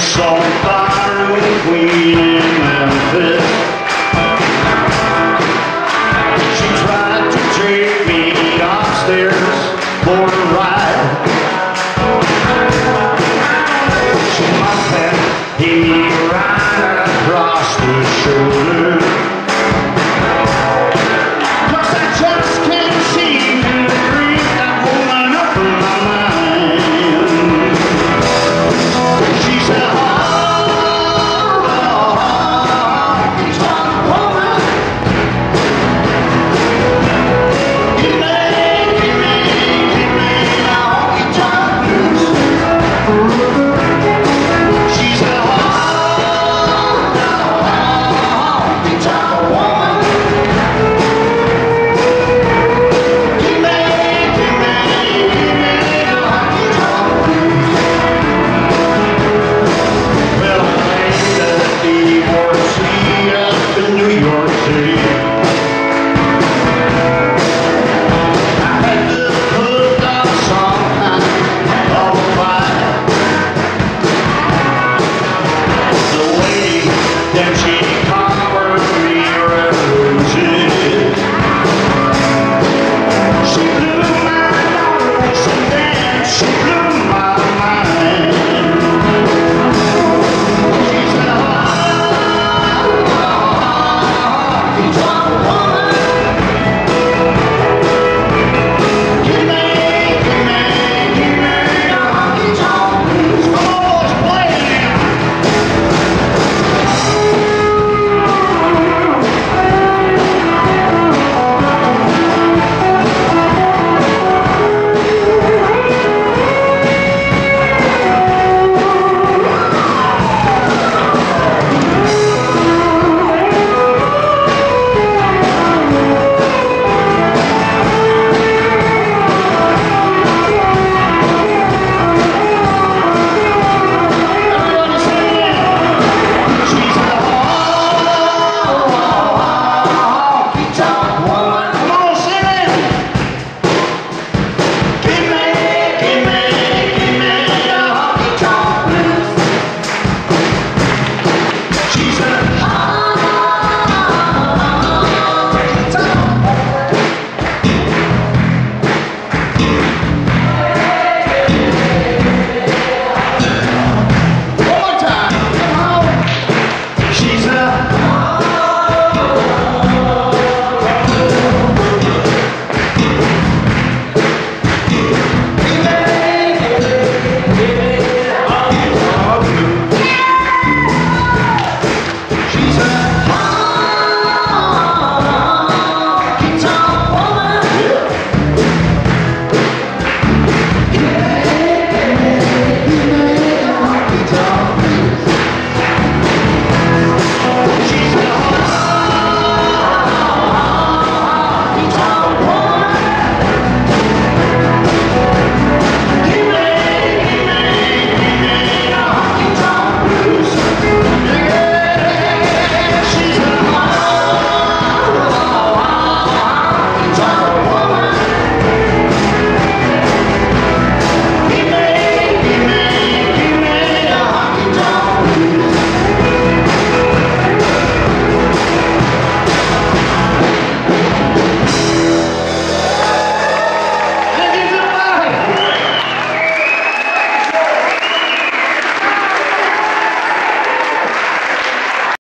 Somebody